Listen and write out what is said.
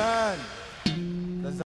Amen.